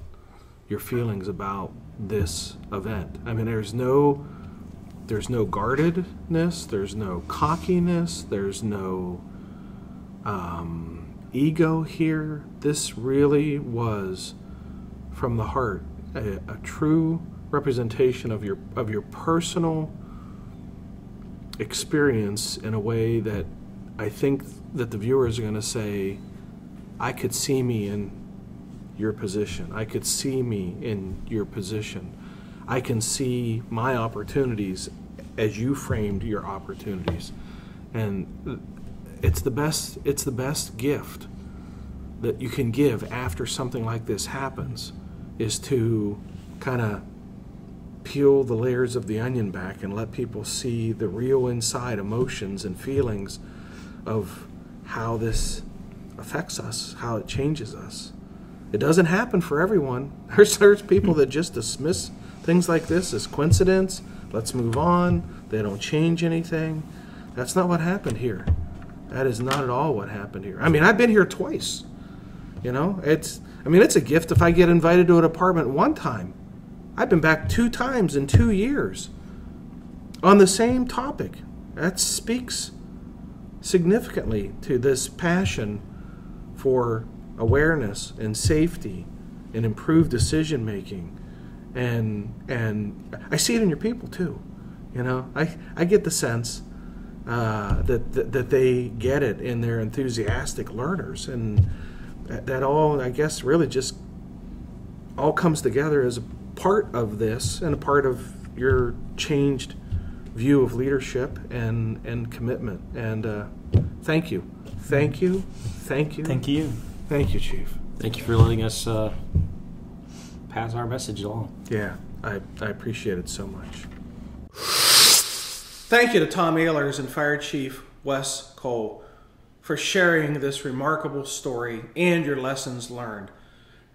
your feelings about this event. I mean, there's no there's no guardedness, there's no cockiness, there's no um, ego here. This really was from the heart a, a true representation of your of your personal experience in a way that I think that the viewers are going to say, I could see me in your position. I could see me in your position. I can see my opportunities as you framed your opportunities. And it's the best it's the best gift that you can give after something like this happens is to kind of peel the layers of the onion back and let people see the real inside emotions and feelings of how this affects us, how it changes us. It doesn't happen for everyone. There's, there's people that just dismiss things like this as coincidence. Let's move on. They don't change anything. That's not what happened here. That is not at all what happened here. I mean, I've been here twice. You know, it's. I mean, it's a gift if I get invited to an apartment one time. I've been back two times in two years on the same topic. That speaks significantly to this passion for awareness and safety and improved decision making and and I see it in your people too. You know I I get the sense uh, that, that that they get it and they're enthusiastic learners. And that, that all I guess really just all comes together as a part of this and a part of your changed view of leadership and and commitment. And uh, thank you thank you thank you Thank you. thank you chief Thank you for letting us uh, pass our message along. yeah I, I appreciate it so much Thank you to Tom Ehlers and Fire Chief Wes Cole for sharing this remarkable story and your lessons learned.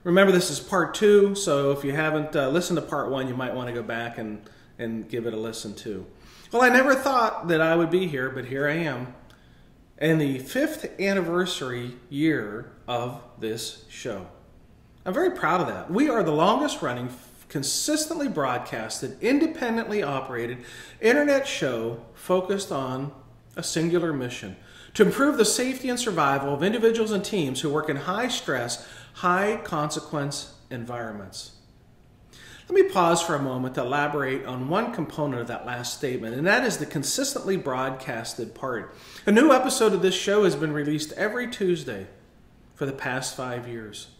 Remember, this is part two, so if you haven't uh, listened to part one, you might want to go back and, and give it a listen too. Well, I never thought that I would be here, but here I am in the fifth anniversary year of this show. I'm very proud of that. We are the longest running, consistently broadcasted, independently operated internet show focused on a singular mission to improve the safety and survival of individuals and teams who work in high stress, high consequence environments. Let me pause for a moment to elaborate on one component of that last statement, and that is the consistently broadcasted part. A new episode of this show has been released every Tuesday for the past five years.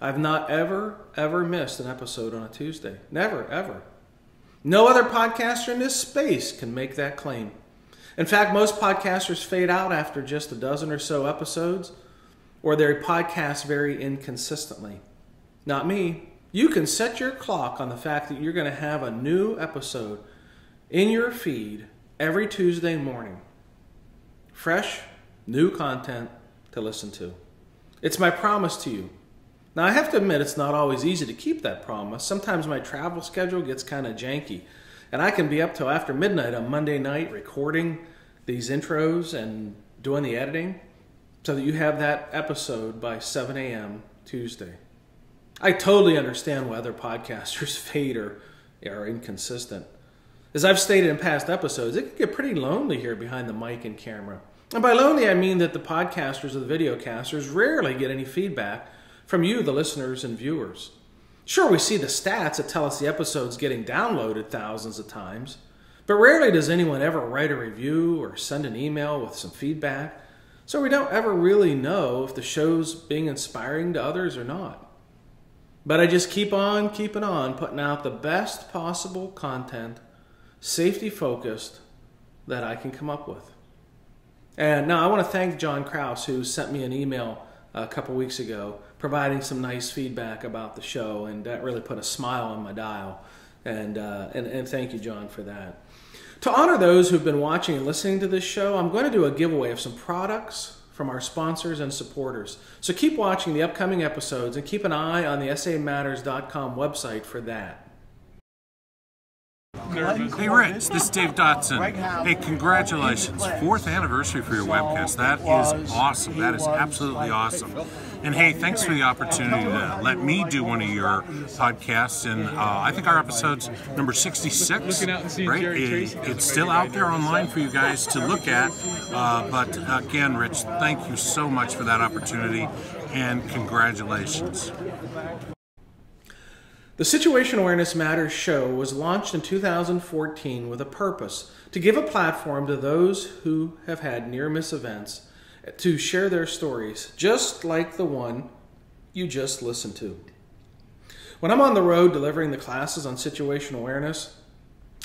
I've not ever, ever missed an episode on a Tuesday. Never, ever. No other podcaster in this space can make that claim. In fact, most podcasters fade out after just a dozen or so episodes. or their podcast very inconsistently. Not me. You can set your clock on the fact that you're going to have a new episode in your feed every Tuesday morning. Fresh, new content to listen to. It's my promise to you. Now, I have to admit, it's not always easy to keep that promise. Sometimes my travel schedule gets kind of janky, and I can be up till after midnight on Monday night recording these intros and doing the editing so that you have that episode by 7 a.m. Tuesday. I totally understand why other podcasters fade or are inconsistent. As I've stated in past episodes, it can get pretty lonely here behind the mic and camera. And by lonely, I mean that the podcasters or the videocasters rarely get any feedback from you, the listeners and viewers. Sure, we see the stats that tell us the episode's getting downloaded thousands of times, but rarely does anyone ever write a review or send an email with some feedback, so we don't ever really know if the show's being inspiring to others or not. But I just keep on keeping on, putting out the best possible content, safety focused, that I can come up with. And now I want to thank John Kraus, who sent me an email a couple weeks ago providing some nice feedback about the show, and that really put a smile on my dial. And, uh, and, and thank you, John, for that. To honor those who've been watching and listening to this show, I'm going to do a giveaway of some products from our sponsors and supporters. So keep watching the upcoming episodes and keep an eye on the SAMatters.com website for that. Hey Rich, this is Dave Dotson. Hey, congratulations. Fourth anniversary for your webcast. That is awesome. That is absolutely awesome. And hey, thanks for the opportunity to let me do one of your podcasts. And uh, I think our episode's number 66. Right? It, it's still out there online for you guys to look at. Uh, but again, Rich, thank you so much for that opportunity and congratulations. The Situation Awareness Matters show was launched in 2014 with a purpose to give a platform to those who have had near miss events to share their stories, just like the one you just listened to. When I'm on the road delivering the classes on situational awareness,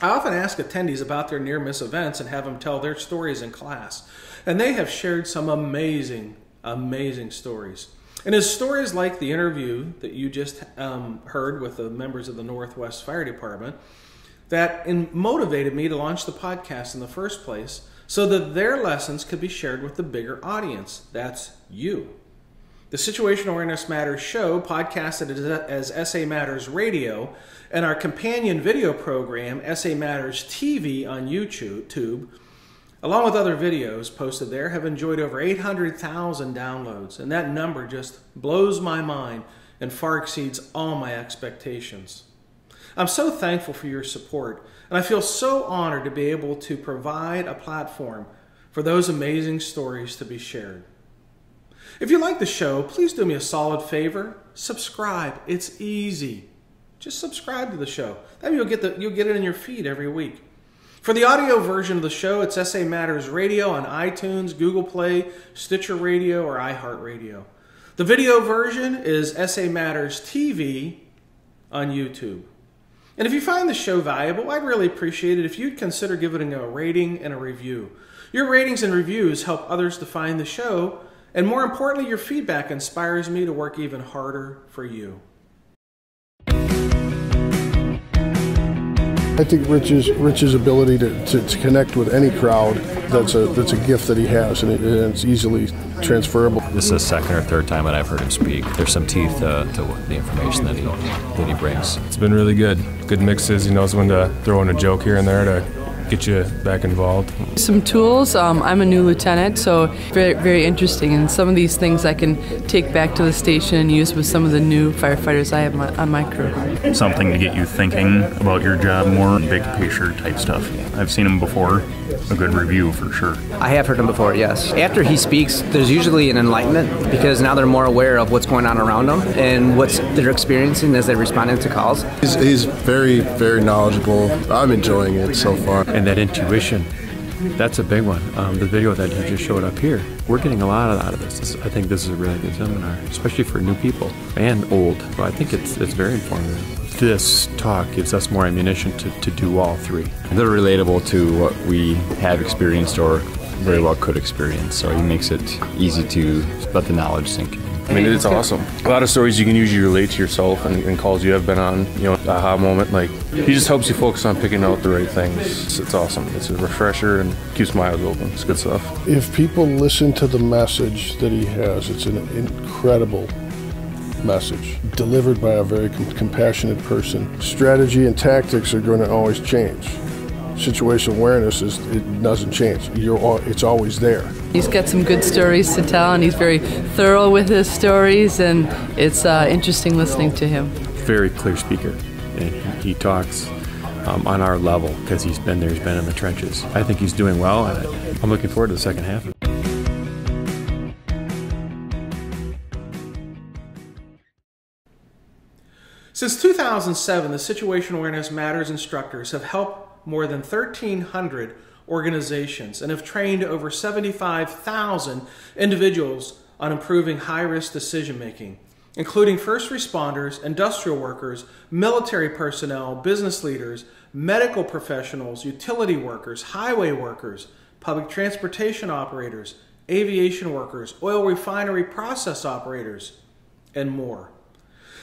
I often ask attendees about their near miss events and have them tell their stories in class. And they have shared some amazing, amazing stories. And it's stories like the interview that you just um, heard with the members of the Northwest Fire Department that in, motivated me to launch the podcast in the first place so that their lessons could be shared with the bigger audience. That's you. The Situation Awareness Matters show, podcasted as SA Matters Radio, and our companion video program, SA Matters TV on YouTube, along with other videos posted there, have enjoyed over 800,000 downloads. And that number just blows my mind and far exceeds all my expectations. I'm so thankful for your support, and I feel so honored to be able to provide a platform for those amazing stories to be shared. If you like the show, please do me a solid favor. Subscribe. It's easy. Just subscribe to the show. Then you'll get the you'll get it in your feed every week. For the audio version of the show, it's SA Matters Radio on iTunes, Google Play, Stitcher Radio, or iHeartRadio. The video version is SA Matters TV on YouTube. And if you find the show valuable, I'd really appreciate it if you'd consider giving a rating and a review. Your ratings and reviews help others to find the show, and more importantly, your feedback inspires me to work even harder for you. I think Rich's Rich's ability to, to, to, connect with any crowd that's a that's a gift that he has, and, it, and, it's easily transferable. This is the second or third time that I've heard him speak. There's some teeth to, to the information that he that he brings. It's been really good. Good mixes. He knows when to throw in a joke here and there to get you back involved. Some tools. Um, I'm a new lieutenant, so very, very interesting. And some of these things I can take back to the station and use with some of the new firefighters I have my, on my crew. Something to get you thinking about your job more, big picture type stuff. I've seen them before. A good review for sure. I have heard him before, yes. After he speaks, there's usually an enlightenment because now they're more aware of what's going on around them and what they're experiencing as they respond to calls. He's, he's very, very knowledgeable. I'm enjoying it so far and that intuition. That's a big one. Um, the video that you just showed up here, we're getting a lot out of this. this. I think this is a really good seminar, especially for new people and old. But I think it's it's very informative. This talk gives us more ammunition to, to do all three. They're relatable to what we have experienced or very well could experience. So he makes it easy to let the knowledge sink in. I mean, it's awesome. A lot of stories you can usually relate to yourself and, and calls you have been on, you know, aha moment. Like, he just helps you focus on picking out the right things. It's, it's awesome. It's a refresher and keeps my eyes open. It's good stuff. If people listen to the message that he has, it's an incredible message delivered by a very com- compassionate person. Strategy and tactics are going to always change. Situational awareness is it doesn't change. You're all, it's always there. He's got some good stories to tell, and he's very thorough with his stories, and it's uh, interesting listening to him. Very clear speaker, and he, he talks um, on our level because he's been there, he's been in the trenches. I think he's doing well, and I'm looking forward to the second half. Since 2007, the Situation Awareness Matters instructors have helped more than 1,300 organizations and have trained over 75,000 individuals on improving high risk decision making, including first responders, industrial workers, military personnel, business leaders, medical professionals, utility workers, highway workers, public transportation operators, aviation workers, oil refinery process operators, and more.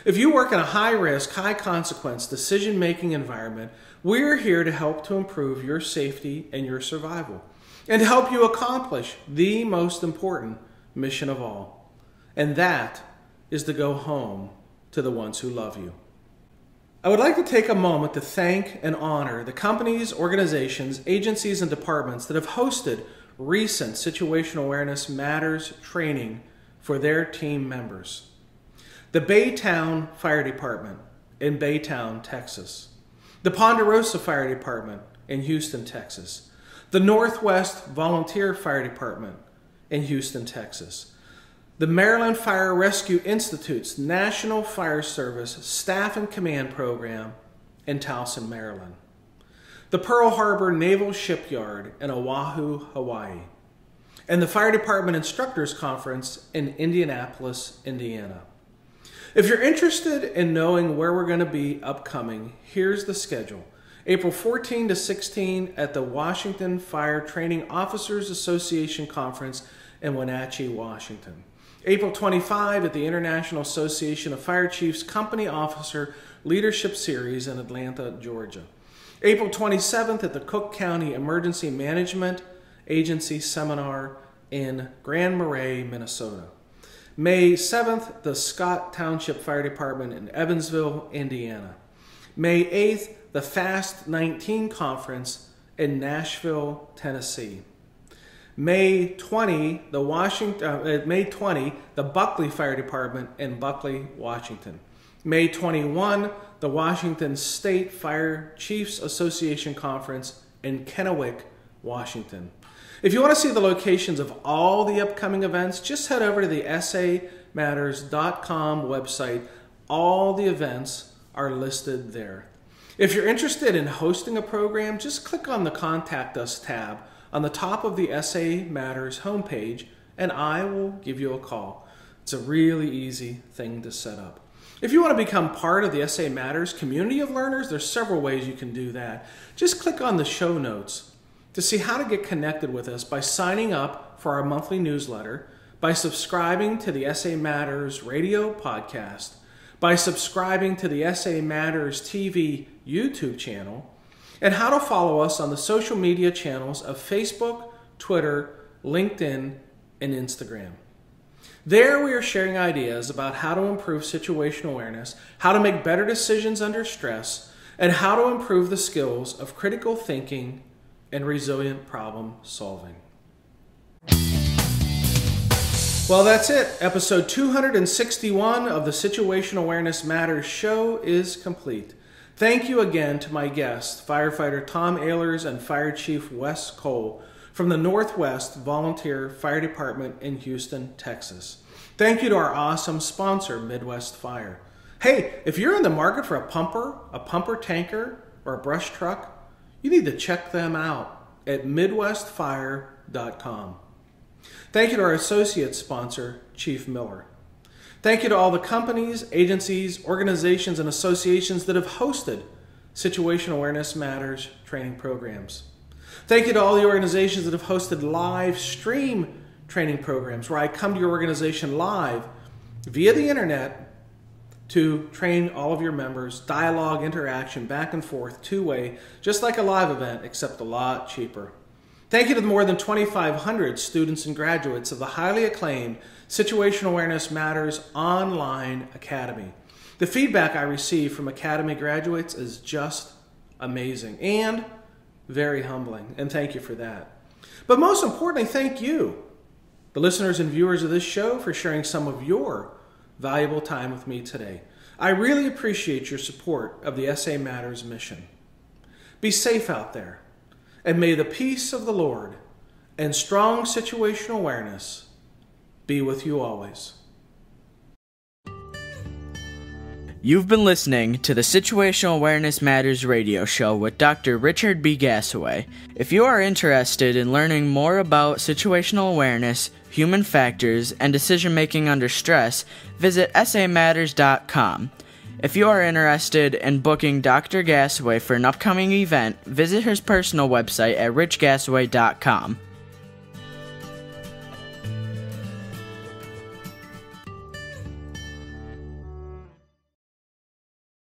If you work in a high risk, high consequence decision making environment, we're here to help to improve your safety and your survival and to help you accomplish the most important mission of all. And that is to go home to the ones who love you. I would like to take a moment to thank and honor the companies, organizations, agencies, and departments that have hosted recent Situation Awareness Matters training for their team members. The Baytown Fire Department in Baytown, Texas. The Ponderosa Fire Department in Houston, Texas. The Northwest Volunteer Fire Department in Houston, Texas. The Maryland Fire Rescue Institute's National Fire Service Staff and Command Program in Towson, Maryland. The Pearl Harbor Naval Shipyard in Oahu, Hawaii. And the Fire Department Instructors Conference in Indianapolis, Indiana. If you're interested in knowing where we're going to be upcoming, here's the schedule. April 14 to 16 at the Washington Fire Training Officers Association Conference in Wenatchee, Washington. April 25 at the International Association of Fire Chiefs Company Officer Leadership Series in Atlanta, Georgia. April 27th at the Cook County Emergency Management Agency Seminar in Grand Marais, Minnesota. May 7th, the Scott Township Fire Department in Evansville, Indiana. May 8th, the Fast 19 Conference in Nashville, Tennessee. May 20, the Washington, uh, May 20, the Buckley Fire Department in Buckley, Washington. May 21, the Washington State Fire Chiefs Association Conference in Kennewick, Washington. If you want to see the locations of all the upcoming events, just head over to the samatters.com website. All the events are listed there. If you're interested in hosting a program, just click on the Contact Us tab on the top of the SA Matters homepage and I will give you a call. It's a really easy thing to set up. If you want to become part of the SA Matters community of learners, there's several ways you can do that. Just click on the show notes to see how to get connected with us by signing up for our monthly newsletter, by subscribing to the SA Matters radio podcast, by subscribing to the SA Matters TV YouTube channel, and how to follow us on the social media channels of Facebook, Twitter, LinkedIn, and Instagram. There, we are sharing ideas about how to improve situational awareness, how to make better decisions under stress, and how to improve the skills of critical thinking and resilient problem solving. Well, that's it. Episode 261 of the Situation Awareness Matters show is complete. Thank you again to my guests, firefighter Tom Ehlers and Fire Chief Wes Cole from the Northwest Volunteer Fire Department in Houston, Texas. Thank you to our awesome sponsor, Midwest Fire. Hey, if you're in the market for a pumper, a pumper tanker, or a brush truck, you need to check them out at MidwestFire.com. Thank you to our associate sponsor, Chief Miller. Thank you to all the companies, agencies, organizations, and associations that have hosted Situation Awareness Matters training programs. Thank you to all the organizations that have hosted live stream training programs where I come to your organization live via the internet to train all of your members, dialogue, interaction, back and forth, two way, just like a live event, except a lot cheaper. Thank you to the more than 2,500 students and graduates of the highly acclaimed Situational Awareness Matters Online Academy. The feedback I receive from Academy graduates is just amazing and very humbling, and thank you for that. But most importantly, thank you, the listeners and viewers of this show, for sharing some of your valuable time with me today. I really appreciate your support of the SA Matters mission. Be safe out there, and may the peace of the Lord and strong situational awareness be with you always. You've been listening to the Situational Awareness Matters radio show with Dr. Richard B. Gasaway. If you are interested in learning more about situational awareness, human factors, and decision making under stress, visit samatters.com. If you are interested in booking Dr. Gasaway for an upcoming event, visit his personal website at richgasaway.com.